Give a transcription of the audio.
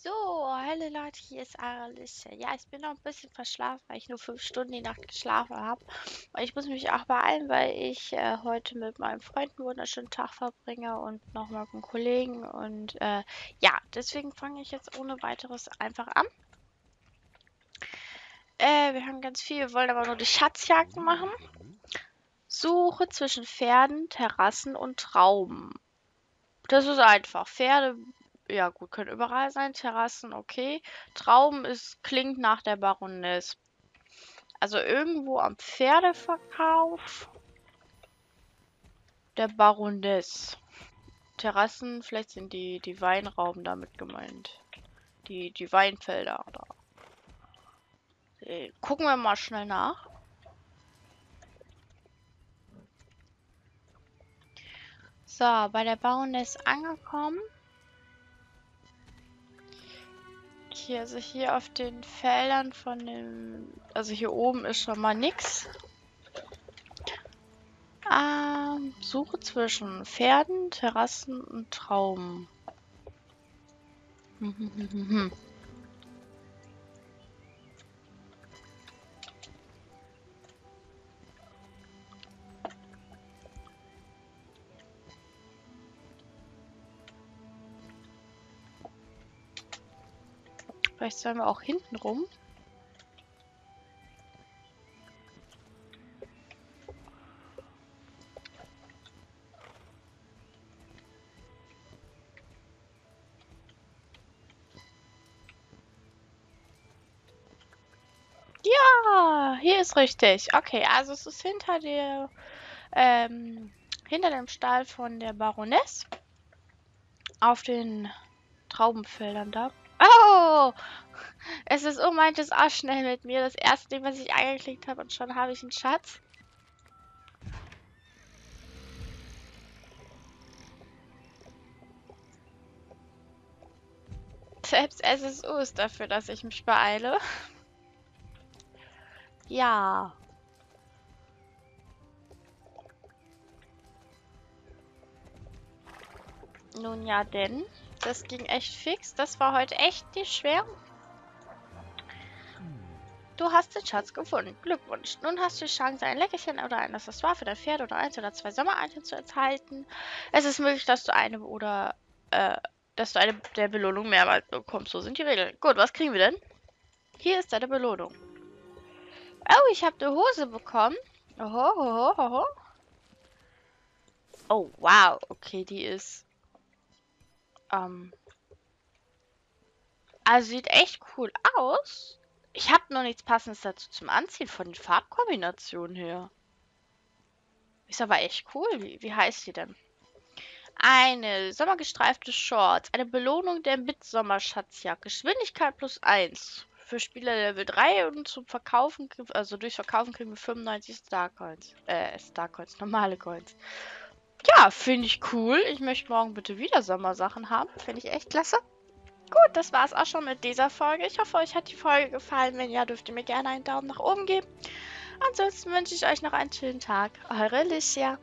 So, hallo Leute, hier ist Alice. Ja, ich bin noch ein bisschen verschlafen, weil ich nur fünf Stunden die Nacht geschlafen habe. Und ich muss mich auch beeilen, weil ich äh, heute mit meinem Freund einen wunderschönen Tag verbringe und nochmal mit einem Kollegen. Und äh, ja, deswegen fange ich jetzt ohne weiteres einfach an. Äh, wir haben ganz viel, wir wollen aber nur die Schatzjagden machen. Suche zwischen Pferden, Terrassen und Trauben. Das ist einfach. Pferde ja gut, können überall sein. Terrassen, okay. Trauben ist, klingt nach der Baroness. Also irgendwo am Pferdeverkauf der Baroness. Terrassen, vielleicht sind die, die Weinrauben damit gemeint. Die, die Weinfelder da. Okay. Gucken wir mal schnell nach. So, bei der Baroness angekommen. Hier, also hier auf den Feldern von dem, also hier oben ist schon mal nix. Ähm, Suche zwischen Pferden, Terrassen und Trauben. Vielleicht sollen wir auch hinten rum. Ja, hier ist richtig. Okay, also es ist hinter der, ähm, hinter dem Stall von der Baroness. Auf den Traubenfeldern da. Oh! Es ist um auch schnell mit mir. Das erste was ich angeklickt habe und schon habe ich einen Schatz. Selbst SSU ist dafür, dass ich mich beeile. Ja. Nun ja, denn. Das ging echt fix. Das war heute echt nicht schwer. Du hast den Schatz gefunden. Glückwunsch. Nun hast du die Chance, ein Leckerchen oder ein Accessoire für dein Pferd oder eins oder zwei Sommer-Items zu enthalten. Es ist möglich, dass du eine oder äh, dass du eine der Belohnung mehrmals bekommst. So sind die Regeln. Gut, was kriegen wir denn? Hier ist deine Belohnung. Oh, ich habe eine Hose bekommen. Oho, oho, oho. Oh, wow. Okay, die ist ähm, also sieht echt cool aus. Ich habe noch nichts passendes dazu zum Anziehen von den Farbkombinationen her. Ist aber echt cool. Wie, wie heißt sie denn? Eine sommergestreifte Shorts. Eine Belohnung der Mitsommerschatzjagd. Geschwindigkeit plus 1. Für Spieler Level 3 und zum Verkaufen, also durch Verkaufen kriegen wir 95 Star Coins. Äh, Star Coins, normale Coins. Ja, finde ich cool. Ich möchte morgen bitte wieder Sommersachen haben. Finde ich echt klasse. Gut, das war es auch schon mit dieser Folge. Ich hoffe, euch hat die Folge gefallen. Wenn ja, dürft ihr mir gerne einen Daumen nach oben geben. Ansonsten wünsche ich euch noch einen schönen Tag. Eure Licia.